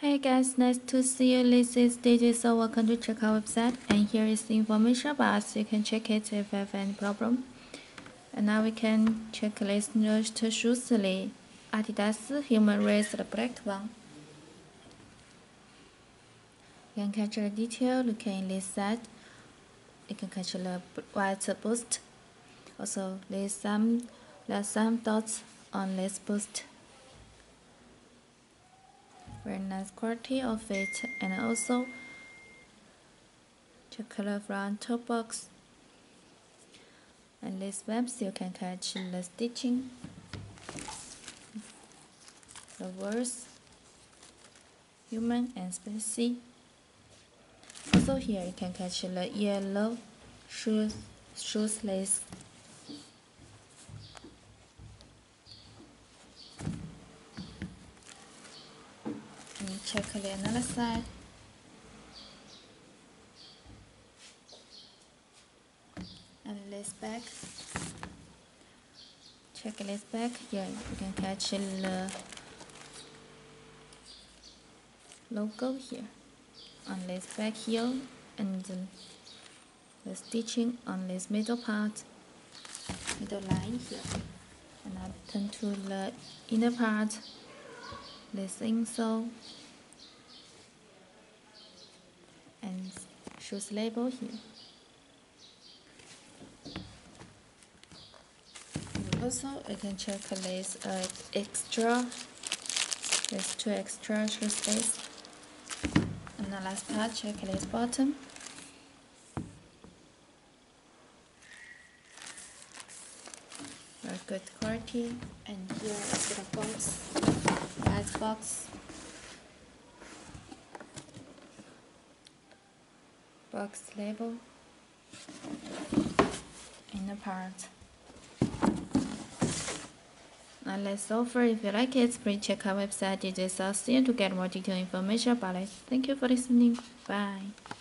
Hey guys, nice to see you. This is DG Sole welcome to check our website and here is the information about us. You can check it if you have any problem. And now we can check this newest shoes the Adidas Human Race the black one. You can catch the detail looking in this side. You can catch the white boost. Also, there's some there's some dots on this boost very nice quality of it and also from top box. And this webs you can catch the stitching. The words human and species also here you can catch the yellow shoes shoes lace check the another side. And this back. Check this back. yeah you can catch the uh, logo here on this back here and the stitching on this middle part, middle line here. And I turn to the inner part, this insole and shoes label here. also, you can check this uh, extra, there's two extra shoe space. And the last part, check this bottom. Very good quality. And here is the box, white box. Box label inner part. Now let's offer if you like it please check our website DG Sole to get more detailed information about it. Thank you for listening. Bye